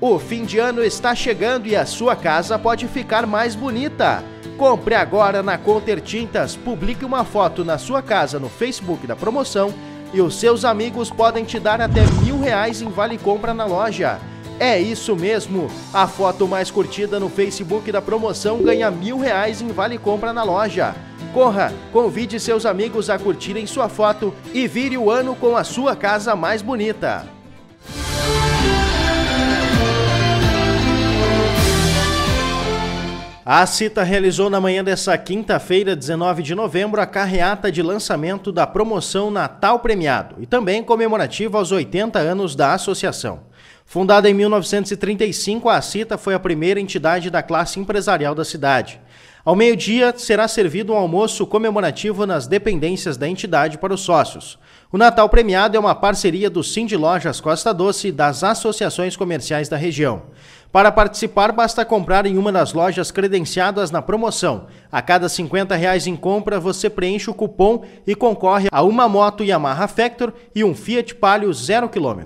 O fim de ano está chegando e a sua casa pode ficar mais bonita. Compre agora na Conter Tintas, publique uma foto na sua casa no Facebook da promoção e os seus amigos podem te dar até mil reais em vale compra na loja. É isso mesmo! A foto mais curtida no Facebook da promoção ganha mil reais em vale compra na loja. Corra, convide seus amigos a curtirem sua foto e vire o ano com a sua casa mais bonita. A CITA realizou na manhã dessa quinta-feira, 19 de novembro, a carreata de lançamento da promoção Natal Premiado e também comemorativa aos 80 anos da associação. Fundada em 1935, a CITA foi a primeira entidade da classe empresarial da cidade. Ao meio-dia, será servido um almoço comemorativo nas dependências da entidade para os sócios. O Natal Premiado é uma parceria do Cindy Lojas Costa Doce e das associações comerciais da região. Para participar, basta comprar em uma das lojas credenciadas na promoção. A cada 50 reais em compra, você preenche o cupom e concorre a uma moto Yamaha Factor e um Fiat Palio 0 km.